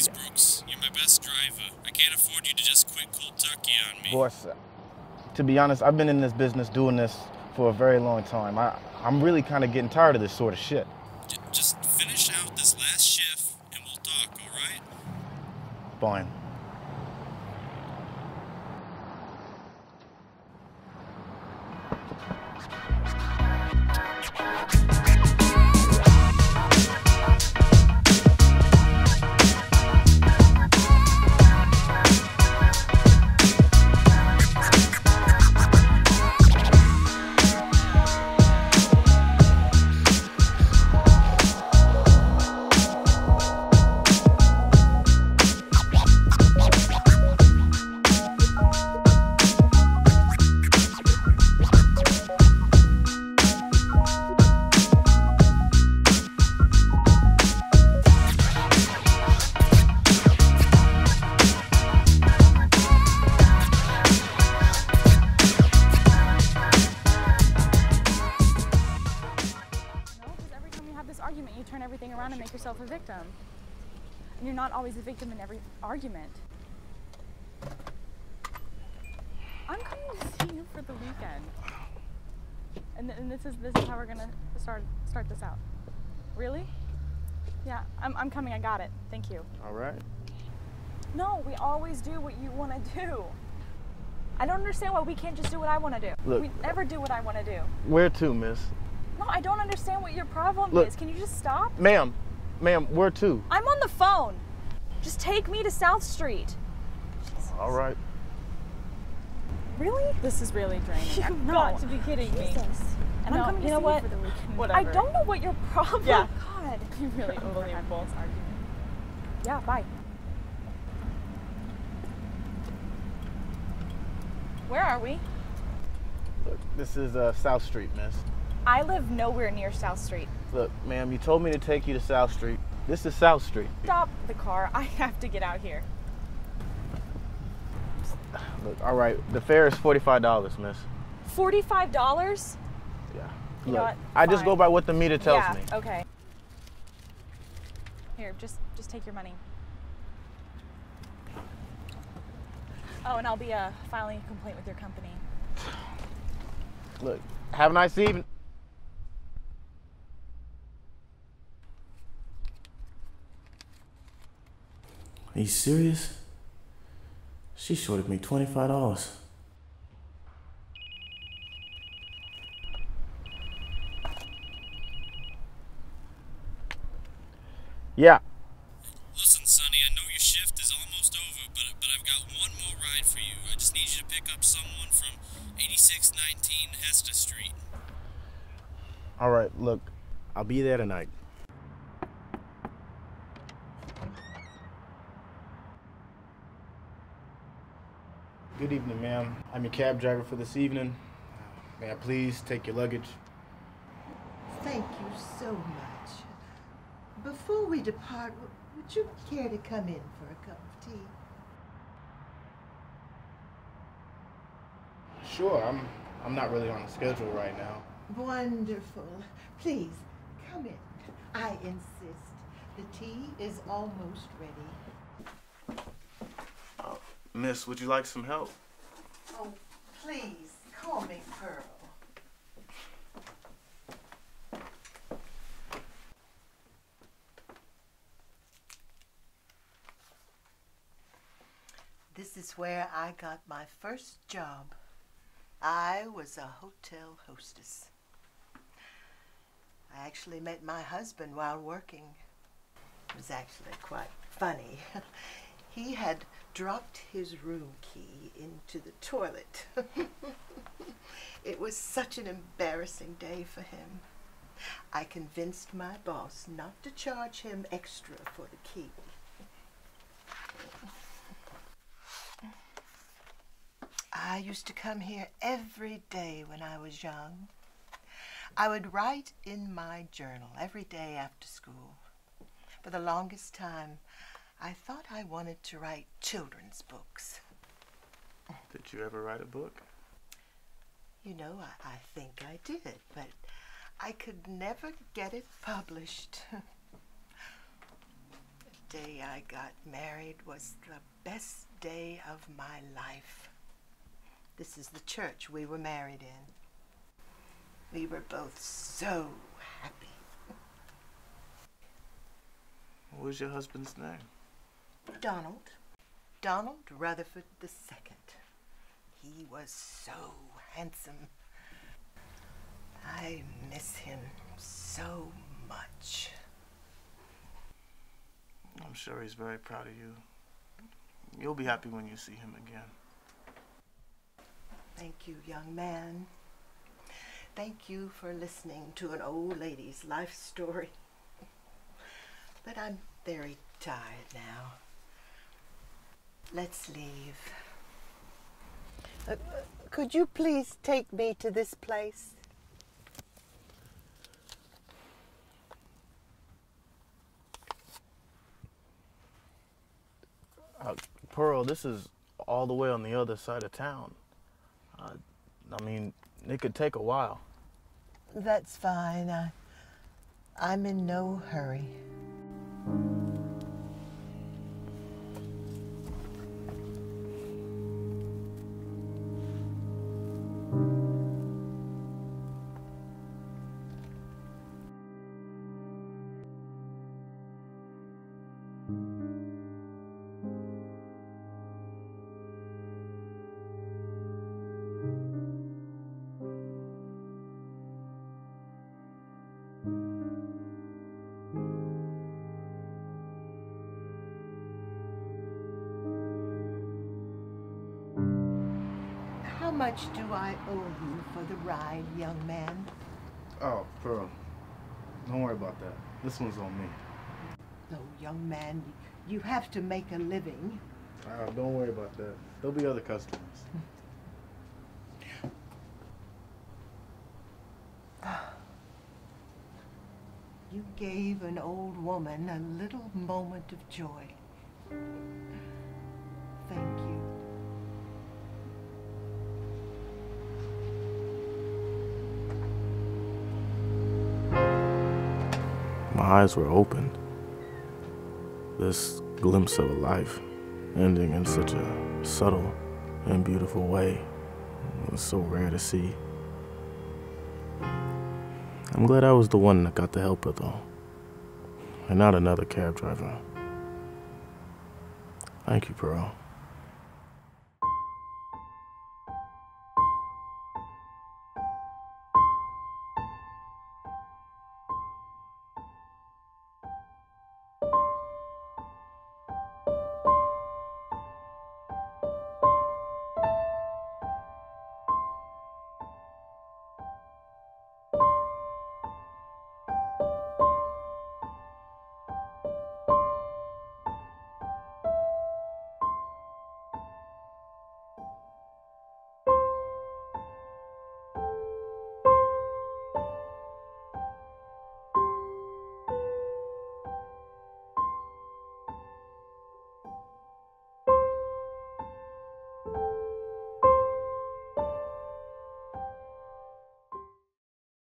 Please, Brooks. You're my best driver. I can't afford you to just quit cold turkey on me. Boss, to be honest, I've been in this business doing this for a very long time. I, I'm really kind of getting tired of this sort of shit. J- just finish out this last shift and we'll talk, alright? Fine. Around and make yourself a victim. And you're not always a victim in every argument. I'm coming to see you for the weekend. And, th- and this is this is how we're gonna start start this out. Really? Yeah, I'm, I'm coming. I got it. Thank you. All right. No, we always do what you want to do. I don't understand why we can't just do what I want to do. Look- we never do what I want to do. Where to, miss? No, I don't understand what your problem Look- is. Can you just stop? Ma'am, ma'am, where to? I'm on the phone. Just take me to South Street. All right. Really? This is really draining. You've no. got to be kidding me. And No, I'm coming to you know see what? you for the weekend. Whatever. I don't know what your problem. Yeah. God. You really We're unbelievable. having this argument. Yeah. Bye. Where are we? Look, this is uh, South Street, miss. I live nowhere near South Street. Look, ma'am, you told me to take you to South Street. This is South Street. Stop the car. I have to get out here. Look, all right, the fare is $45, miss. Forty-five dollars. Yeah. You Look? I just go by what the meter tells yeah. me. Okay. Here, just just take your money. Oh, and I'll be uh, filing a complaint with your company. Look, have a nice evening. Are you serious? She shorted me $25. Yeah. Listen, Sonny, I know your shift is almost over, but but I've got one more ride for you. I just need you to pick up someone from 8619 Hester Street. All right, look, I'll be there tonight. Good evening, ma'am. I'm your cab driver for this evening. May I please take your luggage? Thank you so much. Before we depart, would you care to come in for a cup of tea? Sure, I'm I'm not really on a schedule right now. Wonderful. Please, come in. I insist. The tea is almost ready. Miss, would you like some help? Oh, please, call me Pearl. This is where I got my first job. I was a hotel hostess. I actually met my husband while working. It was actually quite funny. He had dropped his room key into the toilet. it was such an embarrassing day for him. I convinced my boss not to charge him extra for the key. I used to come here every day when I was young. I would write in my journal every day after school. For the longest time, I thought I wanted to write children's books. Did you ever write a book? You know, I, I think I did, but I could never get it published. The day I got married was the best day of my life. This is the church we were married in. We were both so happy. What was your husband's name? Donald. Donald Rutherford II. He was so handsome. I miss him so much. I'm sure he's very proud of you. You'll be happy when you see him again. Thank you, young man. Thank you for listening to an old lady's life story. But I'm very tired now. Let's leave. Uh, could you please take me to this place? Uh, Pearl, this is all the way on the other side of town. Uh, I mean, it could take a while. That's fine. I, I'm in no hurry. Much do I owe you for the ride, young man? Oh, Pearl, don't worry about that. This one's on me. No, young man, you have to make a living. Uh, don't worry about that. There'll be other customers. You gave an old woman a little moment of joy. Eyes were opened. This glimpse of a life ending in such a subtle and beautiful way was so rare to see. I'm glad I was the one that got to help her, though, and not another cab driver. Thank you, Pearl.